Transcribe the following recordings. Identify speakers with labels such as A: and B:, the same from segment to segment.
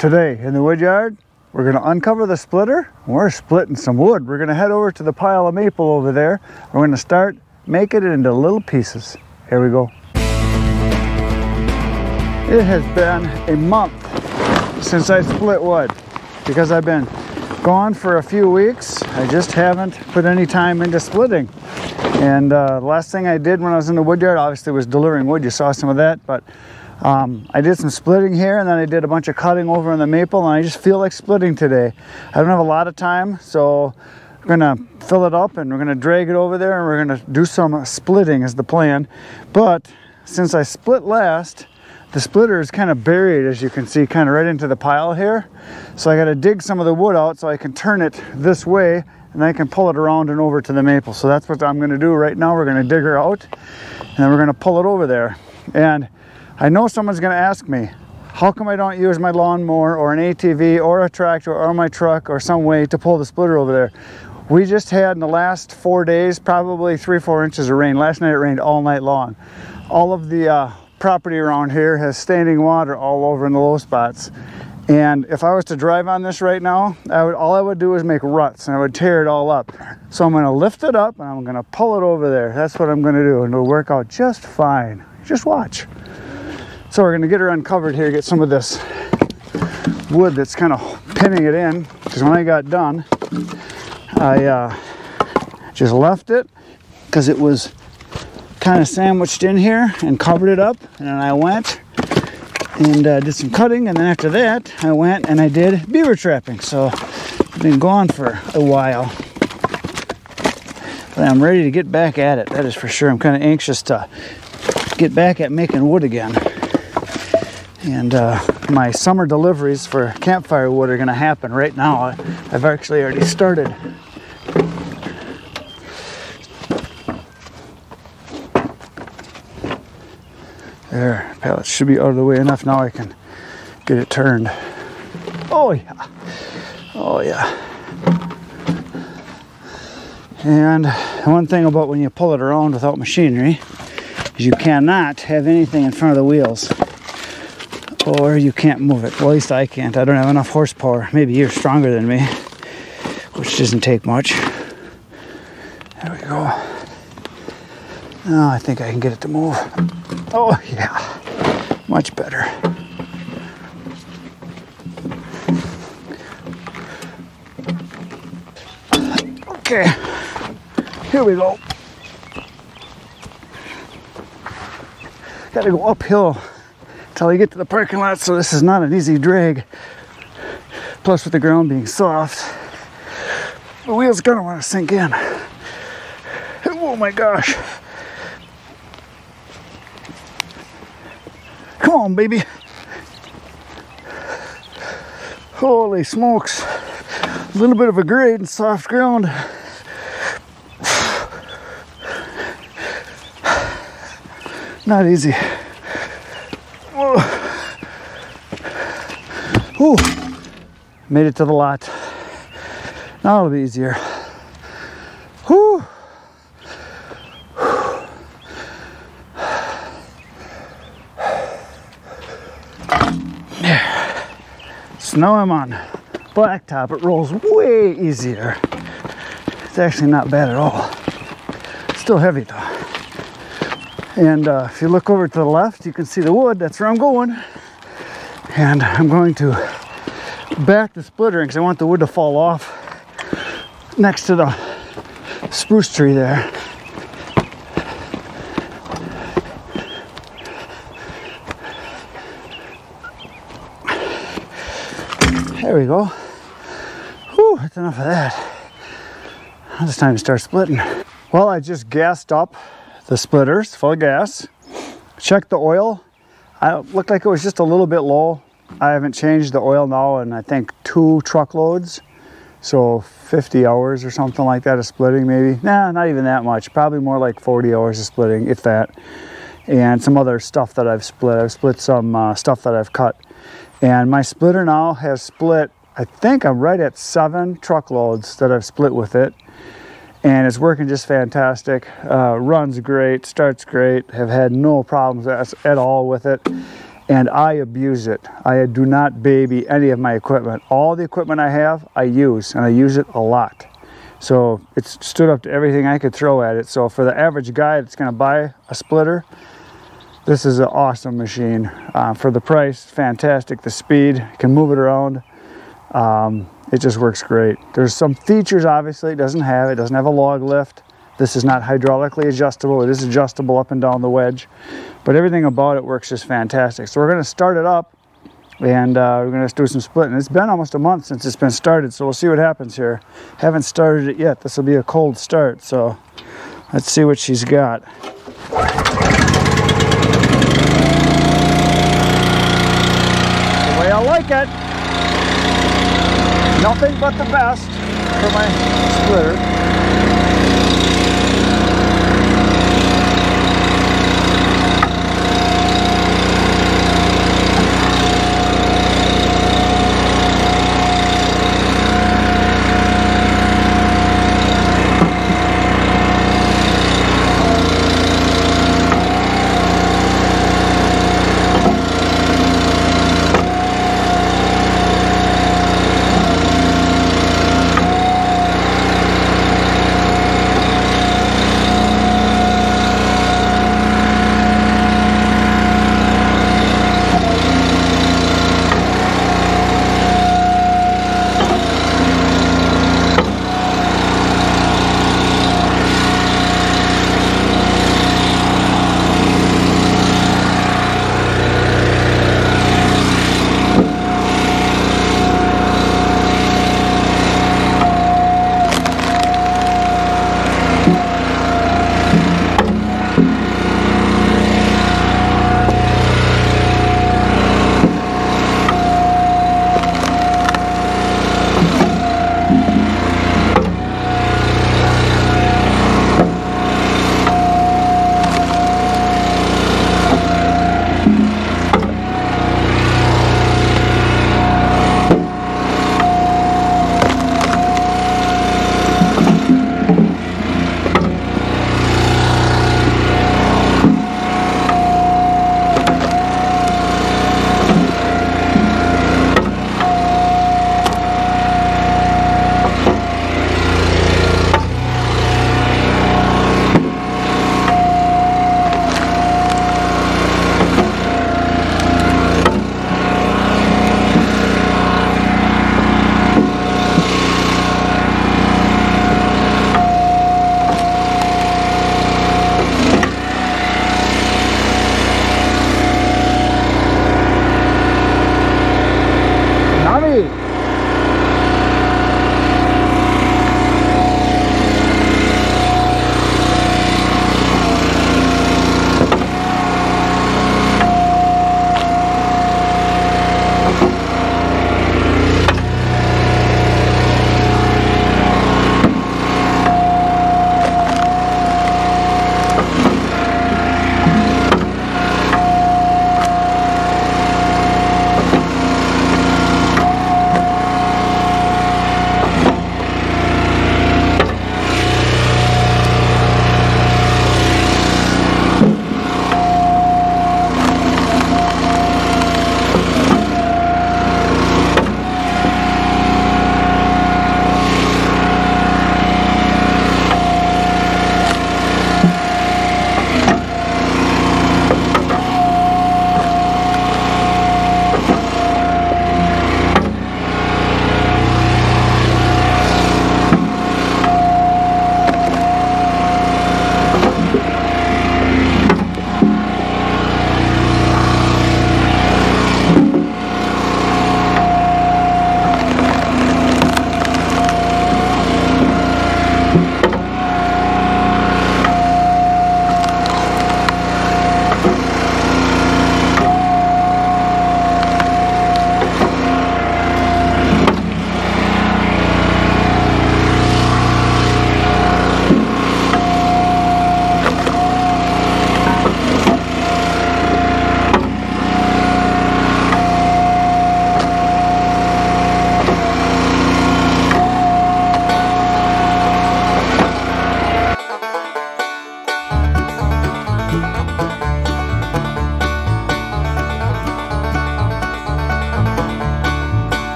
A: Today in the wood yard, we're gonna uncover the splitter. We're splitting some wood. We're gonna head over to the pile of maple over there. We're gonna start making it into little pieces. Here we go. It has been a month since I split wood because I've been gone for a few weeks. I just haven't put any time into splitting. And uh, the last thing I did when I was in the wood yard obviously was delivering wood. You saw some of that, but um, I did some splitting here and then I did a bunch of cutting over in the maple and I just feel like splitting today. I don't have a lot of time, so we're gonna fill it up and we're gonna drag it over there and we're gonna do some splitting is the plan. But since I split last, the splitter is kind of buried as you can see kind of right into the pile here. So I got to dig some of the wood out so I can turn it this way and I can pull it around and over to the maple. So that's what I'm to do right now. We're to dig her out and then we're to pull it over there. And I know someone's going to ask me, how come I don't use my lawnmower or an ATV or a tractor or my truck or some way to pull the splitter over there? We just had in the last four days probably three, four inches of rain. Last night it rained all night long. All of the uh, property around here has standing water all over in the low spots. And if I was to drive on this right now, I would, all I would do is make ruts and I would tear it all up. So I'm gonna lift it up and I'm gonna pull it over there. That's what I'm gonna do and it'll work out just fine. Just watch. So we're gonna get her uncovered here, get some of this wood that's kind of pinning it in. Because when I got done, I uh, just left it because it was kind of sandwiched in here and covered it up. And then I went and uh, did some cutting. And then after that, I went and I did beaver trapping. So I've been gone for a while. But I'm ready to get back at it. That is for sure. I'm kind of anxious to get back at making wood again. And uh, my summer deliveries for campfire wood are going to happen right now. I've actually already started. There, pallets should be out of the way enough now I can get it turned. Oh yeah, oh yeah. And one thing about when you pull it around without machinery is you cannot have anything in front of the wheels or you can't move it. Well, at least I can't. I don't have enough horsepower. Maybe you're stronger than me, which doesn't take much. There we go. Now I think I can get it to move. Oh, yeah, much better. Okay, here we go. Gotta go uphill till you get to the parking lot, so this is not an easy drag. Plus, with the ground being soft, the wheel's gonna wanna sink in. Oh my gosh. Come on, baby. Holy smokes. A little bit of a grade and soft ground. Not easy. Made it to the lot. Now it'll be easier. Whew. So now I'm on blacktop. It rolls way easier. It's actually not bad at all. Still heavy though. And uh, if you look over to the left, you can see the wood. That's where I'm going. And I'm going to back the splitter because I want the wood to fall off next to the spruce tree there. There we go. Whew, that's enough of that. Now it's time to start splitting. Well, I just gassed up the splitters full of gas. Checked the oil. I looked like it was just a little bit low. I haven't changed the oil now in I think two truckloads. So 50 hours or something like that of splitting maybe. Nah, not even that much. Probably more like 40 hours of splitting, if that. And some other stuff that I've split. I've split some uh, stuff that I've cut. And my splitter now has split, I think I'm right at seven truckloads that I've split with it. And it's working just fantastic. Uh, runs great, starts great, have had no problems at, at all with it. And I abuse it. I do not baby any of my equipment. All the equipment I have, I use, and I use it a lot. So it's stood up to everything I could throw at it. So for the average guy that's gonna buy a splitter, this is an awesome machine. Uh, for the price, fantastic. The speed, can move it around. Um, it just works great. There's some features obviously it doesn't have. It doesn't have a log lift. This is not hydraulically adjustable. It is adjustable up and down the wedge, but everything about it works just fantastic. So we're gonna start it up and uh, we're gonna do some splitting. It's been almost a month since it's been started, so we'll see what happens here. Haven't started it yet. This will be a cold start, so let's see what she's got. The way I like it. Nothing but the best for my splitter.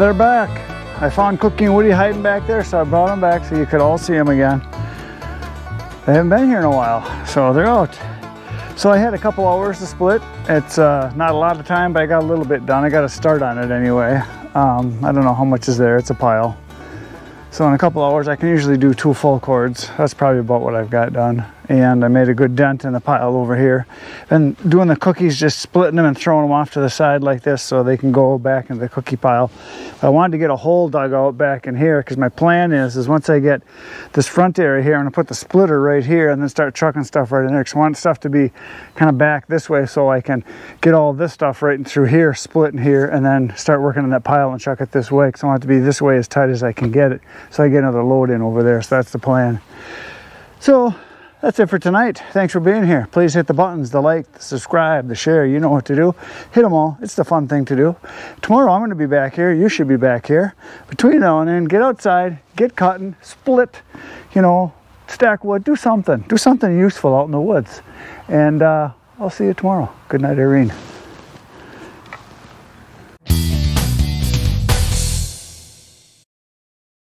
A: They're back. I found Cookie and Woody hiding back there, so I brought them back so you could all see them again. They haven't been here in a while, so they're out. So I had a couple hours to split. It's uh, not a lot of time, but I got a little bit done. I got a start on it anyway. Um, I don't know how much is there. It's a pile. So in a couple hours, I can usually do two full cords. That's probably about what I've got done. And I made a good dent in the pile over here. And doing the cookies, just splitting them and throwing them off to the side like this so they can go back into the cookie pile. I wanted to get a hole dug out back in here because my plan is, is once I get this front area here, I'm gonna put the splitter right here and then start trucking stuff right in there. Because I want stuff to be kind of back this way so I can get all this stuff right through here, split in here, and then start working on that pile and chuck it this way. Because I want it to be this way as tight as I can get it. So I get another load in over there. So that's the plan. So that's it for tonight. Thanks for being here. Please hit the buttons, the like, the subscribe, the share. You know what to do. Hit them all. It's the fun thing to do. Tomorrow I'm going to be back here. You should be back here. Between now and then, get outside, get cutting, split, you know, stack wood, do something. Do something useful out in the woods. And uh, I'll see you tomorrow. Good night, Irene.